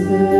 Elizabeth.